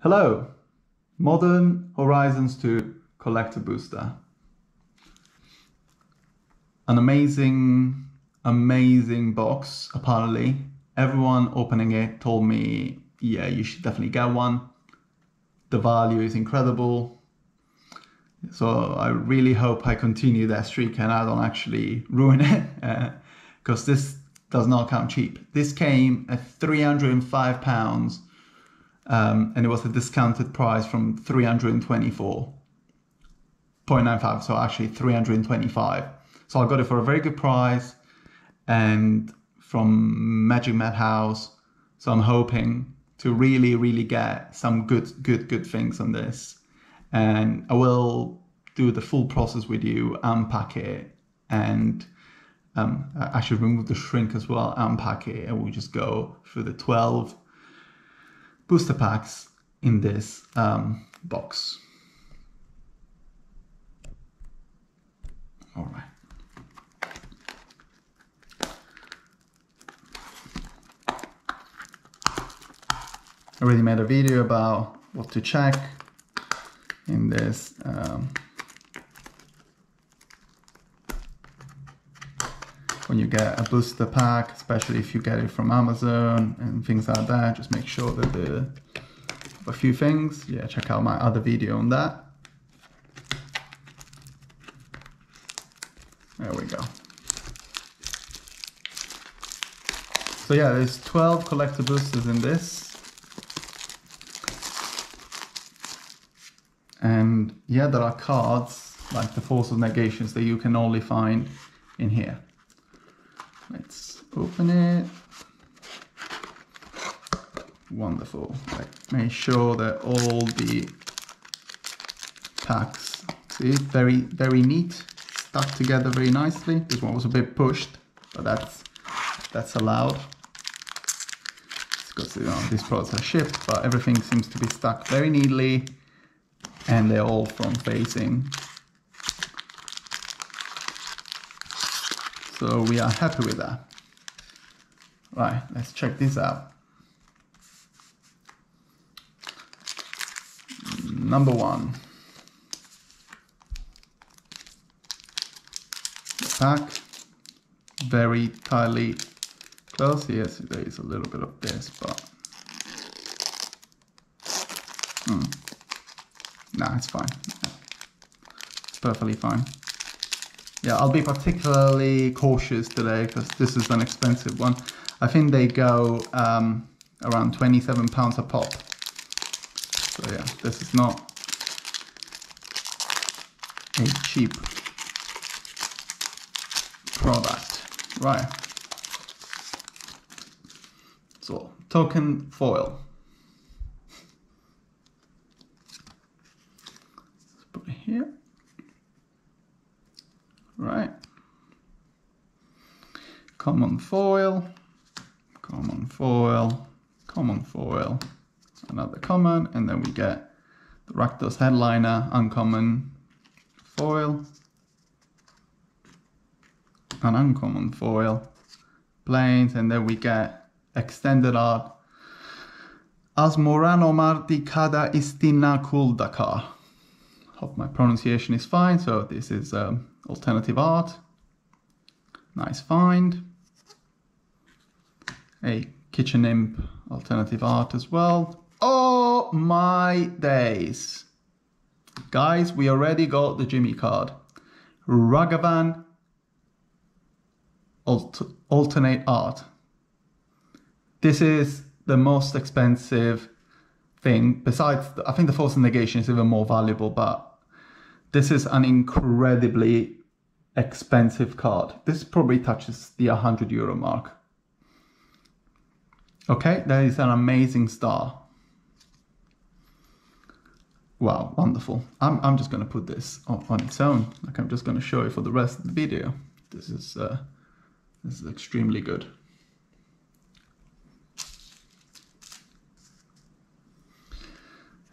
Hello, Modern Horizons 2 Collector Booster. An amazing, amazing box, apparently. Everyone opening it told me, yeah, you should definitely get one. The value is incredible. So I really hope I continue that streak and I don't actually ruin it because uh, this does not come cheap. This came at 305 pounds um, and it was a discounted price from 324.95 so actually 325 so i got it for a very good price and from magic madhouse. So i'm hoping to really really get some good good good things on this. And i will do the full process with you unpack it and um, I should remove the shrink as well, unpack it, and we'll just go through the 12 booster packs in this um, box. All right. I already made a video about what to check in this um, when you get a booster pack, especially if you get it from Amazon and things like that, just make sure that the a few things. Yeah, check out my other video on that. There we go. So yeah, there's 12 collector boosters in this. And yeah, there are cards like the Force of Negations that you can only find in here. Let's open it. Wonderful. Like, make sure that all the packs, see, very, very neat, stuck together very nicely. This one was a bit pushed, but that's that's allowed. Because you know, these products are shipped, but everything seems to be stuck very neatly, and they're all front facing. So we are happy with that. Right, let's check this out. Number one. The pack, very tightly closed. Yes, there is a little bit of this, but hmm. nah, it's fine. It's perfectly fine. Yeah, I'll be particularly cautious today because this is an expensive one. I think they go um, around 27 pounds a pop. So yeah, this is not a cheap product. Right. So, token foil. Let's put it here. Right. Common foil, common foil, common foil, another common, and then we get the Rakdos headliner, uncommon foil, an uncommon foil, planes, and then we get extended art Asmoranomardicadaistinaculdacar. Hope my pronunciation is fine. So this is um, alternative art. Nice find. A kitchen imp alternative art as well. Oh my days. Guys, we already got the Jimmy card. Ragavan alt alternate art. This is the most expensive thing besides I think the force negation is even more valuable but this is an incredibly expensive card. This probably touches the 100 euro mark. Okay, that is an amazing star. Wow, wonderful. I'm, I'm just going to put this on, on, its own. Like I'm just going to show you for the rest of the video. This is, uh, this is extremely good.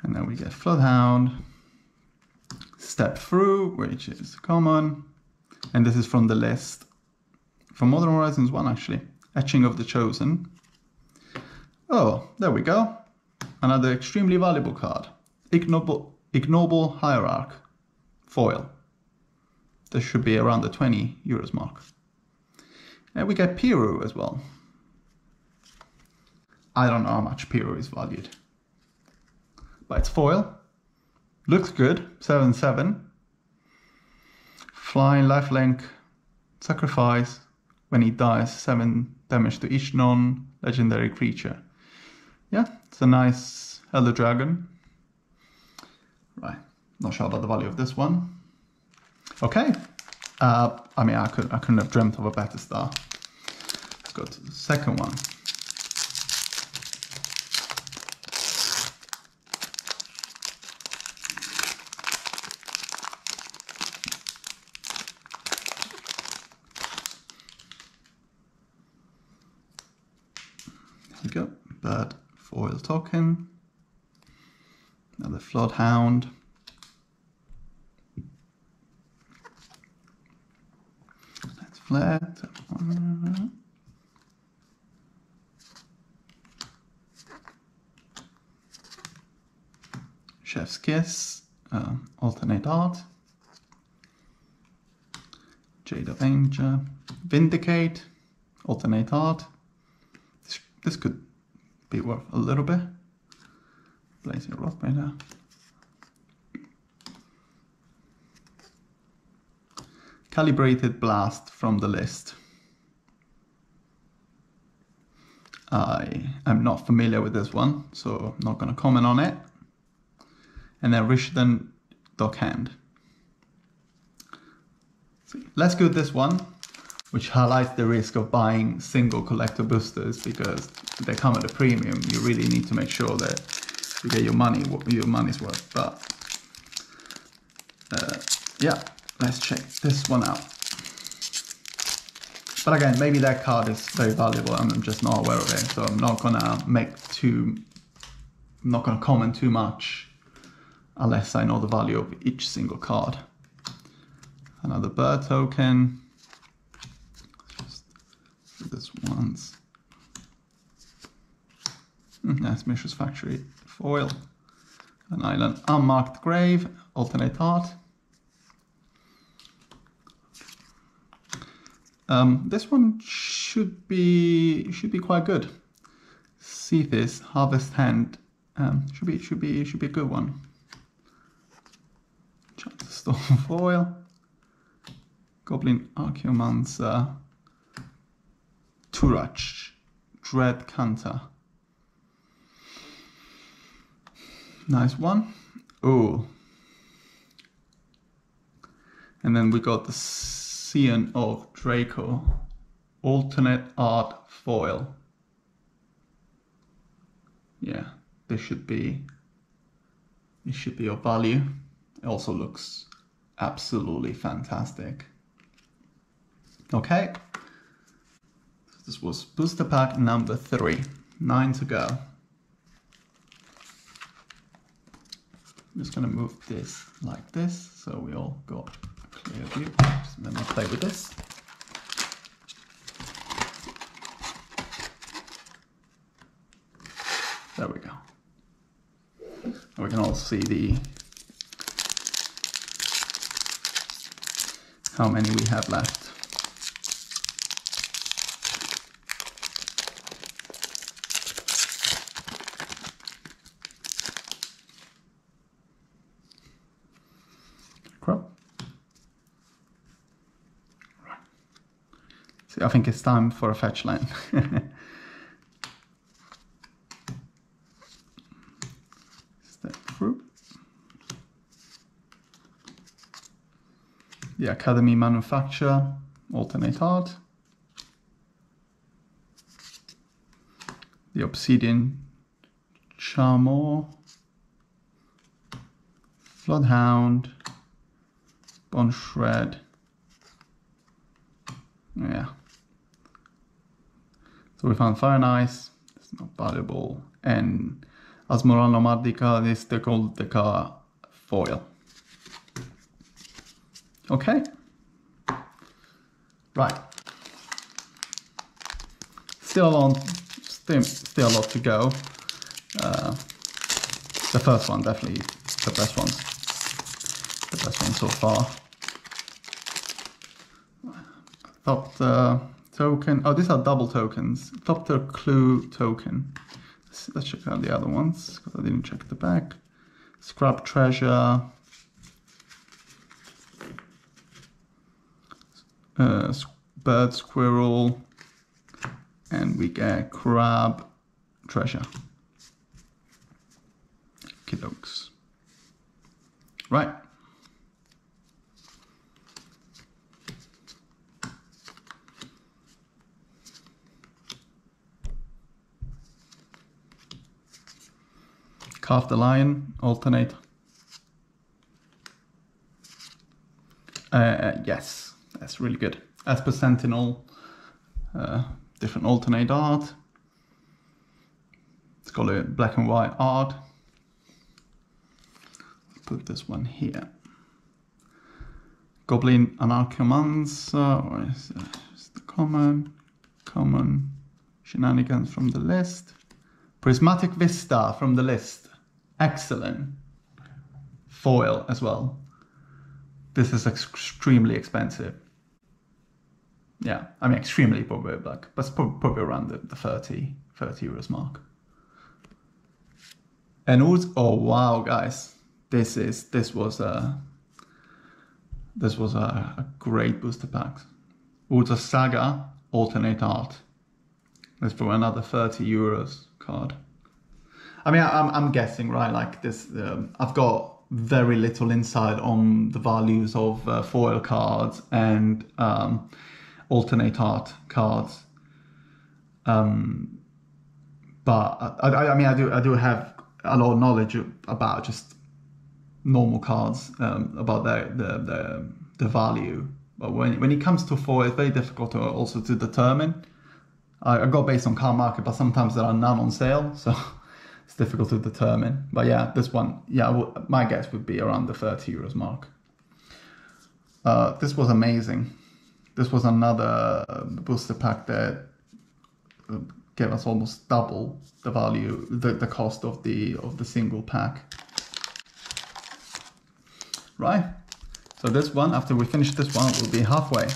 And then we get Floodhound step through, which is common. And this is from the list from Modern Horizons 1 actually. Etching of the Chosen. Oh, there we go. another extremely valuable card. Ignoble, Ignoble Hierarch, foil. This should be around the 20 euros mark. And we get Piru as well. I don't know how much Piru is valued. But it's foil. Looks good, 7-7. Flying, lifelink, sacrifice. When he dies, 7 damage to each non-legendary creature. Yeah, it's a nice Elder Dragon. Right, not sure about the value of this one. Okay, uh, I mean, I, could, I couldn't have dreamt of a better star. Let's go to the second one. Go, bird foil token. Another Floodhound. That's flat. Chef's Kiss, uh, Alternate Art, Jade of Anger, Vindicate, Alternate Art. This, this could a little bit. Blazing now. Calibrated Blast from the list. I am not familiar with this one, so I'm not going to comment on it. And then Rishadan Dockhand. Let's go with this one, which highlights the risk of buying single collector boosters because they come at a premium. You really need to make sure that you get your money, your money's worth. But uh, yeah, let's check this one out. But again, maybe that card is very valuable and I'm just not aware of it. So I'm not gonna make too, I'm not gonna comment too much unless I know the value of each single card. Another bird token. This once. That's Mishra's Factory foil. An island unmarked grave, alternate art. Um, this one should be should be quite good. See this harvest hand um, should be should be should be a good one. Storm foil, Goblin Anarchomancer, Tourach, Dread Cantor. Nice one. Oh. And then we got the Scion of Draco. Alternate art foil. Yeah, this should be this should be of value. It also looks absolutely fantastic. Okay. This was booster pack number three. Nine to go. I'm just gonna move this like this so we all got a clear view. Just let me play with this. There we go. And we can all see the how many we have left. Crop. Right. See, I think it's time for a fetch land. Step through. The Academy Manufactor, alternate art. The Obsidian Charmaw, Floodhound, Bone Shard. Yeah. So we found Ice, it's not valuable, and Asmoran Nomadika is the Deca foil. Okay. Right. Still on, still, still a lot to go. Uh, The first one, definitely the best one. The best one so far. Top the token. Oh, these are double tokens. The clue token. Let's, let's check out the other ones because I didn't check the back. Scrap treasure. Uh, bird squirrel. And we get crab treasure. Kidokes. Right. Carve the lion, alternate. Uh, yes, that's really good. Esper Sentinel, uh, different alternate art. It's got a black and white art. Put this one here. Goblin Anarchomancer, or is uh, the common, common shenanigans from the list. Prismatic Vista from the list. Excellent. Foil as well. This is extremely expensive. Yeah, I mean extremely probably like, but probably around the, the 30, 30 euros mark. And also, oh wow, guys, this is this was a this was a, a great booster pack. Urza Saga alternate art. That's for another 30 euros card. I mean, I'm, I'm guessing, right? Like this, um, I've got very little insight on the values of uh, foil cards and um, alternate art cards. Um, but I, I, mean, I do, I do have a lot of knowledge about just normal cards, um, about their, the, the, the value. But when, when it comes to foil, it's very difficult to also to determine. I, I got based on Cardmarket, but sometimes there are none on sale, so it's difficult to determine. But yeah, this one, yeah, my guess would be around the 30 euros mark. Uh, this was amazing. This was another booster pack that uh, gave us almost double the value, the, the cost of the of the single pack. Right. So this one, after we finish this one, will be halfway.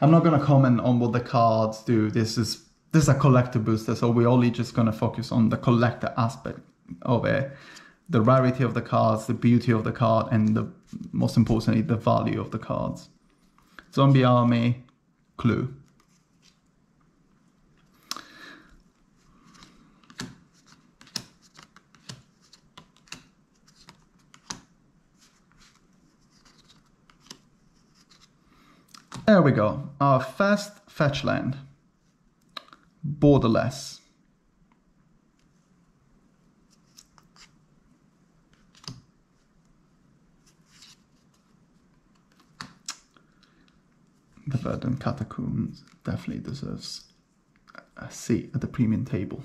I'm not going to comment on what the cards do. This is this is a collector booster, so we're only just going to focus on the collector aspect of it. The rarity of the cards, the beauty of the card, and the most importantly, the value of the cards. Zombie Army, Clue. There we go. Our first fetch land. Borderless. The Verdant Catacombs definitely deserves a seat at the premium table.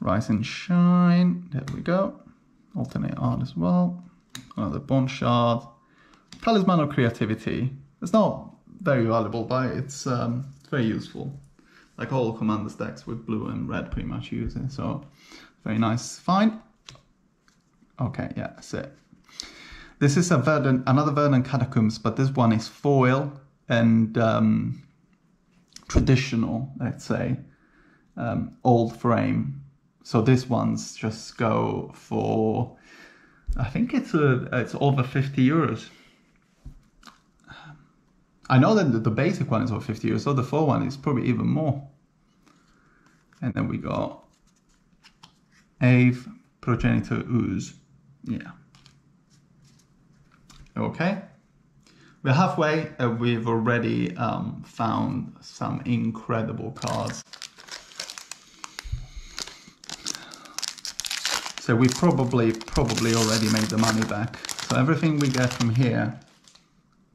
Rise and Shine, there we go. Alternate art as well. Another Bone Shard. Talisman of Creativity. It's not very valuable but It's um, very useful. Like all commander stacks with blue and red pretty much use it. So very nice find. Okay, yeah, that's it. This is a Verdant, another Verdant Catacombs, but this one is foil and um, traditional, let's say, um, old frame. So this one's just go for, I think it's a, it's over 50 euros. I know that the basic one is over 50 euros, so the full one is probably even more. And then we got Aeve Progenitor Ooze. Yeah. Okay. We're halfway. Uh, we've already um, found some incredible cards. So we probably, probably already made the money back. So everything we get from here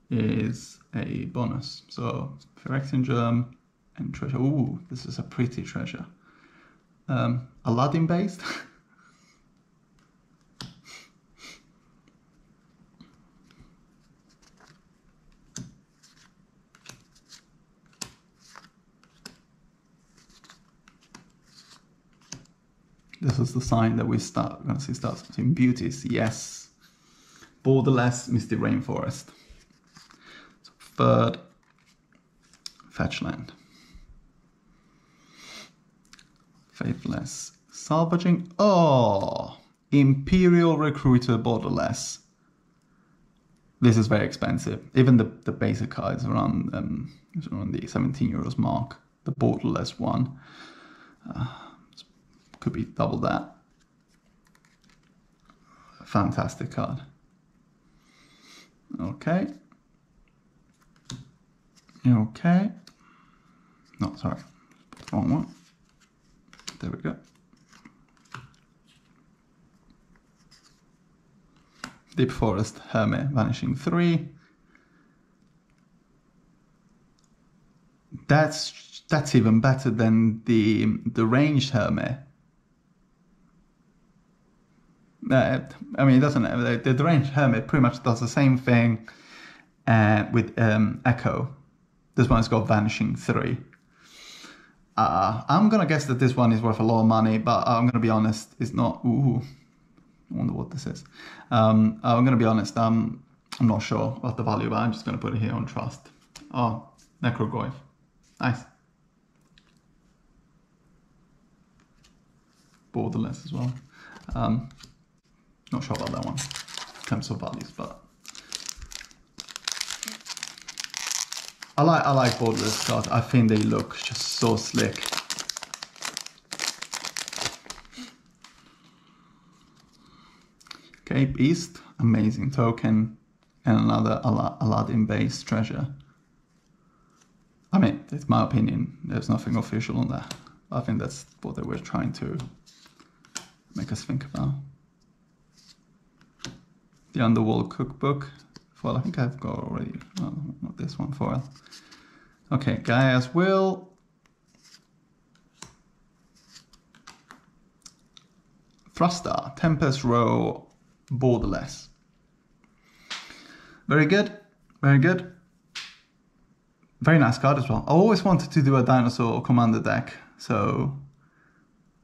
is a bonus. So Phyrexian Germ and Treasure. Ooh, this is a pretty treasure. Um, Aladdin based. this is the sign that we start going to see start in beauties. Yes, borderless misty rainforest. Third, fetch land. Faithless salvaging. Oh, imperial recruiter borderless. This is very expensive. Even the, the basic card is around um, around the 17 euros mark. The borderless one uh, could be double that. Fantastic card. Okay. Okay. No, sorry, wrong one. There we go. Deep Forest Hermit Vanishing 3. That's that's even better than the the ranged Hermit. Uh, I mean, it doesn't. The, the ranged Hermit pretty much does the same thing uh, with um, Echo. This one's got Vanishing 3. Uh, I'm gonna guess that this one is worth a lot of money, but I'm gonna be honest, it's not. Ooh, I wonder what this is. Um, I'm gonna be honest. Um, I'm not sure what the value, but I'm just gonna put it here on trust. Oh, Necrogoyf, nice. Borderless as well. Um, not sure about that one in terms of values, but I like I like borderless cards. I think they look just so slick. Okay, Beast, amazing token, and another Aladdin based treasure. I mean, it's my opinion. There's nothing official on that. I think that's what they were trying to make us think about. The Underworld Cookbook, foil. I think I've got already. Well, not this one foil. Okay, Gaia's Will. Thrasta, Tempest's Roar, Borderless. Very good, very good. Very nice card as well. I always wanted to do a dinosaur commander deck, so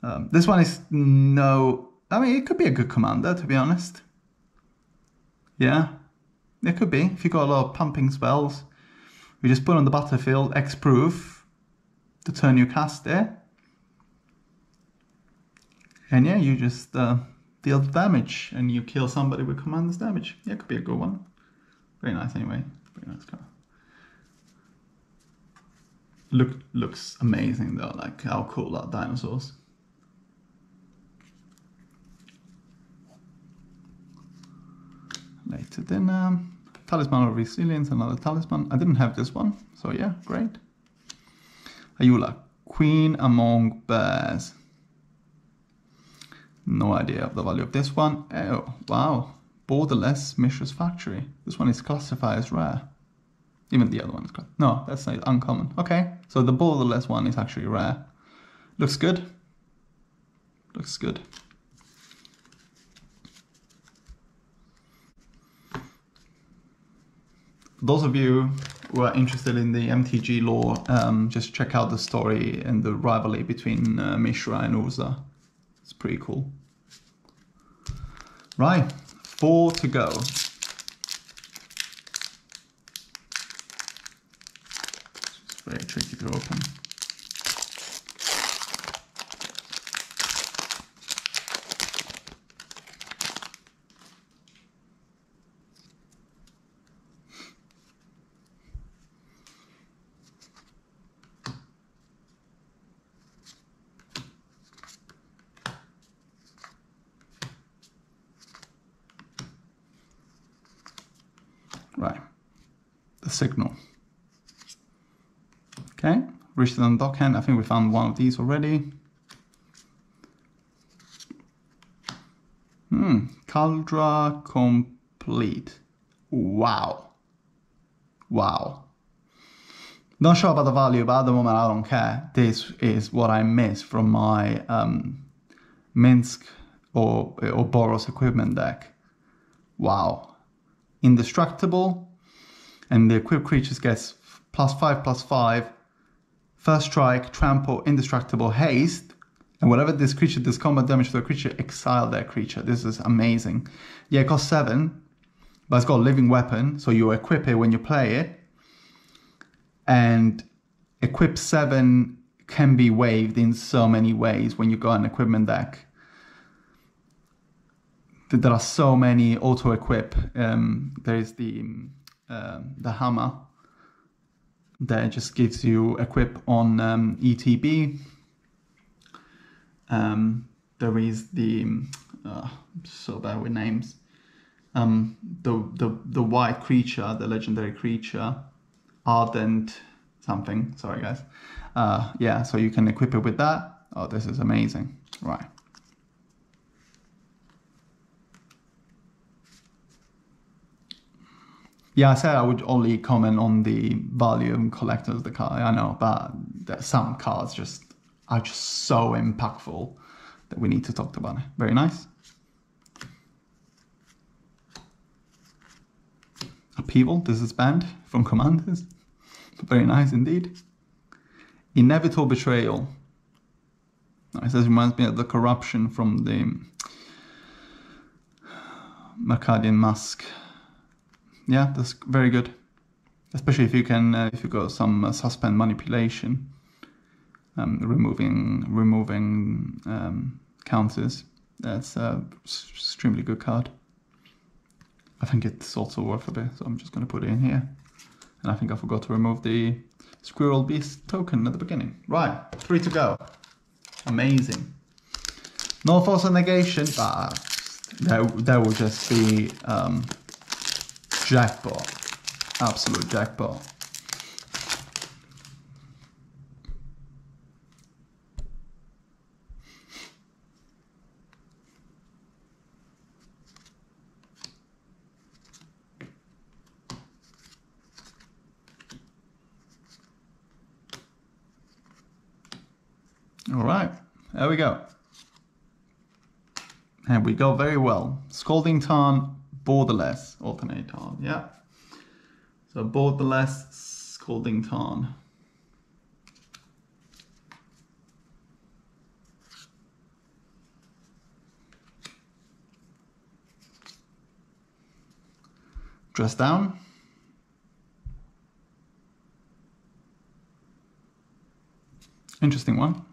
um, this one is no. I mean, it could be a good commander, to be honest. Yeah, it could be. If you've got a lot of pumping spells, you just put on the battlefield X proof to turn your cast there. And yeah, you just uh, deal damage and you kill somebody with commander's damage. Yeah, could be a good one. Very nice anyway. Very nice card. Look, looks amazing though, like how cool that dinosaurs. Later dinner. Talisman of Resilience, another talisman. I didn't have this one, so yeah, great. Ayula, Queen Among Bears. No idea of the value of this one. Oh, wow. Borderless Mishra's Factory. This one is classified as rare. Even the other one is classified. No, that's not uncommon. Okay, so the borderless one is actually rare. Looks good. Looks good. Those of you who are interested in the MTG lore, um, just check out the story and the rivalry between uh, Mishra and Urza. It's pretty cool. Right, four to go. Very tricky to open. Right, the signal. Okay, Rishadan Dockhand, I think we found one of these already. Hmm, Kaldra Compleat. Wow. Wow. Not sure about the value, but at the moment I don't care. This is what I miss from my um, Minsc or, or Boros equipment deck. Wow indestructible, and the equipped creatures gets plus five plus five, first strike, trample, indestructible, haste, And whatever this creature does combat damage to a creature, exile that creature. This is amazing. Yeah, it costs seven, but it's got a living weapon, so you equip it when you play it. And equip seven can be waived in so many ways when you got an equipment deck. There are so many auto equip. Um, there is the um, the hammer that just gives you equip on um, ETB. Um, there is the uh, so bad with names. Um, the the the white creature, the legendary creature, ardent something. Sorry guys. Uh, yeah, so you can equip it with that. Oh, this is amazing. Right. Yeah, I said I would only comment on the volume collectors the card. I know, but some cards just are just so impactful that we need to talk about it. Very nice. Upheaval, this is banned from commanders. Very nice indeed. Inevitable betrayal. It says reminds me of the corruption from the Mercadian Masque yeah, that's very good. Especially if you can, uh, if you got some uh, suspend manipulation, um, removing removing um, counters. That's a extremely good card. I think it's also worth a bit, so I'm just going to put it in here. And I think I forgot to remove the Squirrel Beast token at the beginning. Right, three to go. Amazing. No force negation, but that, that will just be um, Jackpot. Absolute jackpot. All right, there we go. And we go very well. Scalding Tarn borderless alternator. Yeah. So borderless Scalding Tarn. Dress down. Interesting one.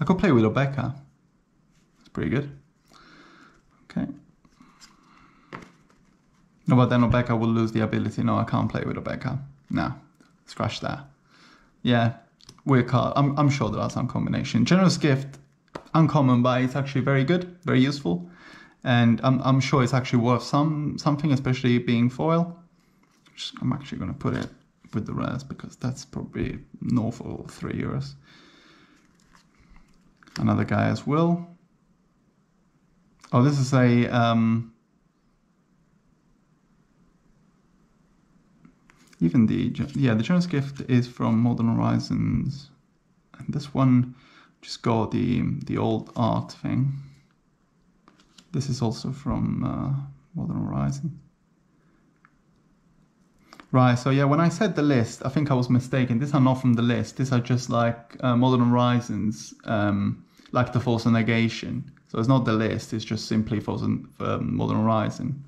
I could play with Obeka. It's pretty good. Okay. No, but then Obeka will lose the ability. No, I can't play with Obeka. No, scratch that. Yeah, weird card. I'm, I'm sure there are some combination. Generous Gift, uncommon, but it's actually very good, very useful. And I'm, I'm sure it's actually worth some something, especially being foil. I'm actually going to put it with the rest because that's probably north of 3 euros. Another guy as well. Oh, this is a... Um, even the yeah the generous gift is from Modern Horizons, and this one just got the the old art thing. This is also from uh, Modern Horizon. Right, so yeah, when I said the list, I think I was mistaken. These are not from the list. These are just like uh, Modern Horizons, um, like the of Negation. So it's not the list, it's just simply Force um, Modern Horizon.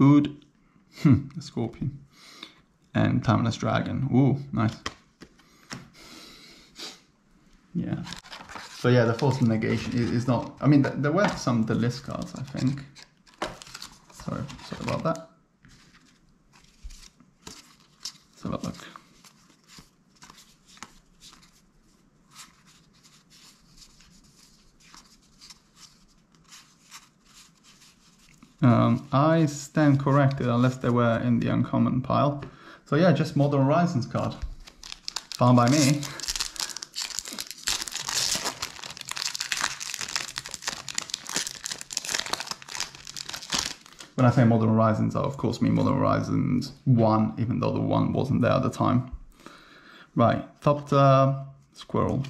Food, hmm, a scorpion, and Timeless Dragon. Ooh, nice. Yeah. So yeah, the force negation is, is not. I mean, there were some the list cards, I think. Sorry, sorry about that. Let's have a look. Um, I stand corrected unless they were in the uncommon pile. So yeah, just Modern Horizons card. Found by me. When I say Modern Horizons, I of course mean Modern Horizons 1, even though the 1 wasn't there at the time. Right, Thopter, Squirrel.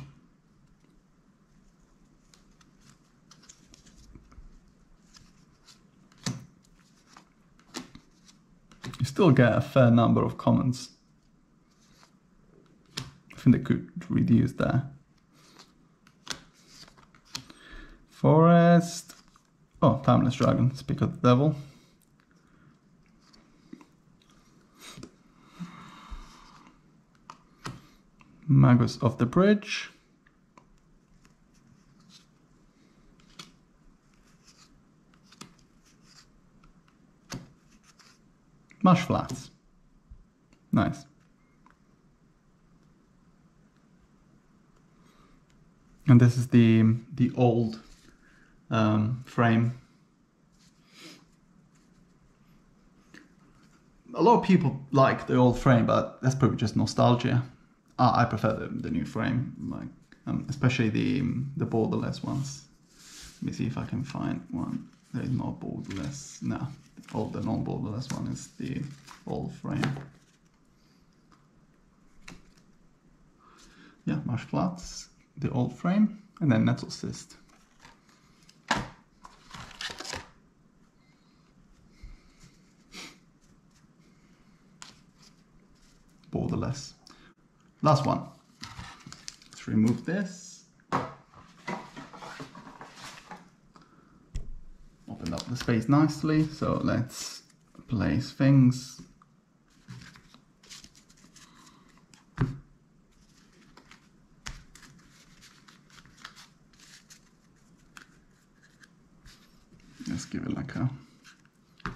Still get a fair number of comments. I think they could reduce that. Forest. Oh, Timeless Dragon, Speak of the Devil. Magus of the Bridge. Marsh Flats. Nice. And this is the the old um, frame. A lot of people like the old frame, but that's probably just nostalgia. I prefer the, the new frame, like um, especially the the borderless ones. Let me see if I can find one. There is no borderless. No, all the non-borderless one is the old frame. Yeah, Marsh Flats, the old frame, and then Nettlecyst. Borderless. Last one. Let's remove this. Open up the space nicely. So let's place things. Let's give it like a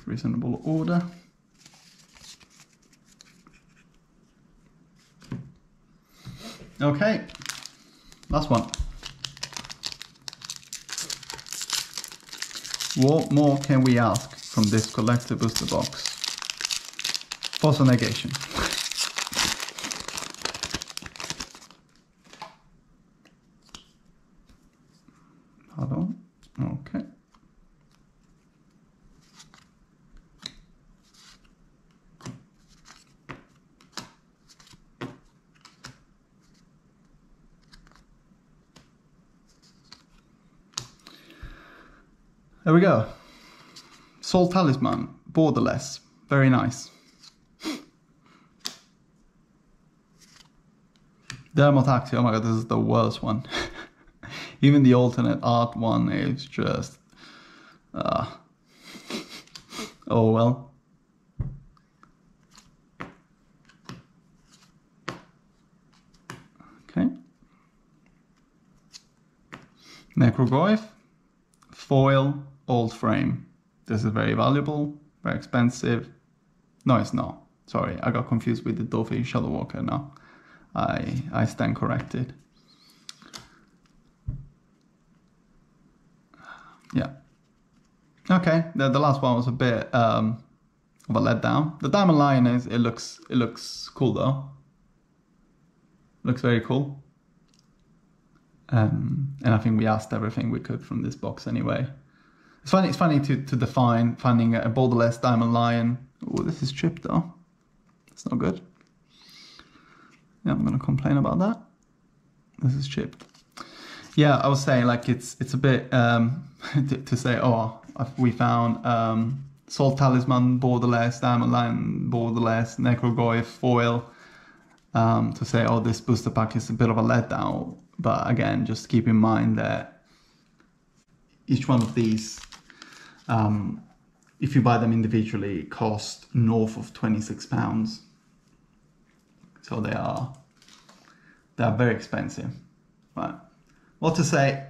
reasonable order. Okay, last one. What more can we ask from this collector booster box? False negation. Pardon? Okay. There we go. Sol Talisman, borderless. Very nice. Dermotaxi, oh my god, this is the worst one. Even the alternate art one is just... Uh, oh well. Okay. Necrogoyf, foil, old frame. This is very valuable, very expensive. No, it's not. Sorry, I got confused with the Dolphin Shadow Walker now. I, I stand corrected. Yeah. Okay, the, the last one was a bit um, of a letdown. The Diamond Lion is it looks it looks cool though. Looks very cool. Um, and I think we asked everything we could from this box anyway. It's funny. It's funny to, to define finding a borderless diamond lion. Oh, this is chipped though. It's not good. Yeah, I'm gonna complain about that. This is chipped. Yeah, I was saying like it's it's a bit um, to, to, say oh we found um, Sol Talisman borderless, Diamond Lion borderless, Necrogoyf foil. Um, to say oh this booster pack is a bit of a letdown, but again just keep in mind that each one of these um, if you buy them individually, cost north of 26 pounds. So they are they are very expensive. Right. What to say?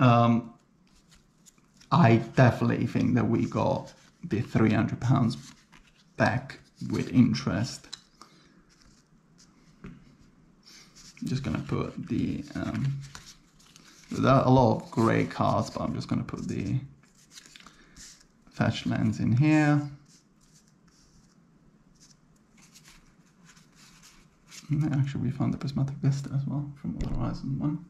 Um, I definitely think that we got the 300 pounds back with interest. I'm just gonna put the um, there are a lot of grey cards, but I'm just gonna put the fetch lands in here. Actually we found the prismatic vista as well from Horizon 1.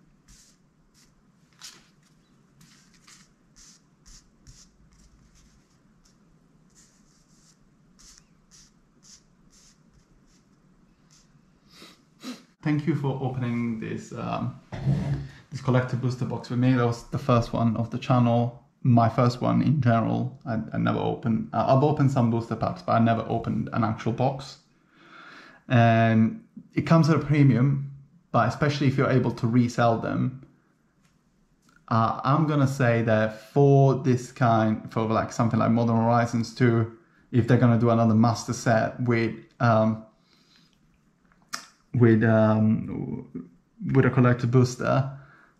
Thank you for opening this um, this collector booster box with me. That was the first one of the channel my first one in general. I, I never opened. I've opened some booster packs, but I never opened an actual box. And it comes at a premium but especially if you're able to resell them, uh, I'm gonna say that for this kind, for like something like Modern Horizons 2, if they're gonna do another master set with um, with um, with a collector booster,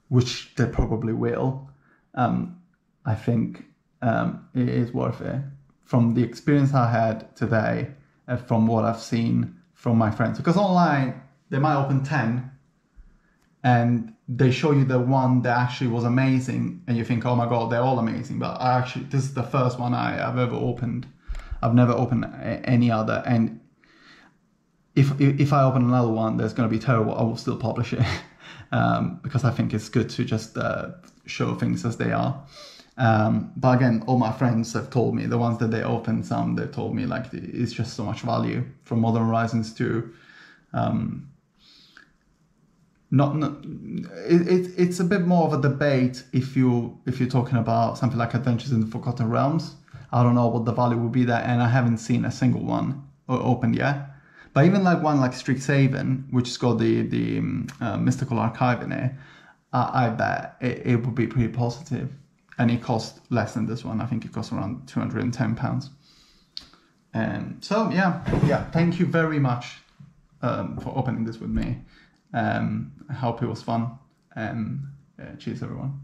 which they probably will, um, I think um, it is worth it. From the experience I had today, and from what I've seen from my friends, because online they might open ten, and they show you the one that actually was amazing, and you think, oh my god, they're all amazing. But I actually, this is the first one I have ever opened. I've never opened any other, and if if I open another one that's going to be terrible, I will still publish it um, because I think it's good to just uh, show things as they are. Um, but again, all my friends have told me the ones that they opened, some they told me like it's just so much value from Modern Horizons 2. Um, not, not it, it, it's a bit more of a debate if you if you're talking about something like Adventures in the Forgotten Realms. I don't know what the value would be there, and I haven't seen a single one opened yet. But even like one like Strixhaven, which has got the the um, uh, mystical archive in it, uh, I bet it, it would be pretty positive, and it costs less than this one. I think it costs around two hundred and ten pounds. And so yeah, yeah. Thank you very much um, for opening this with me. Um, I hope it was fun. And uh, cheers, everyone.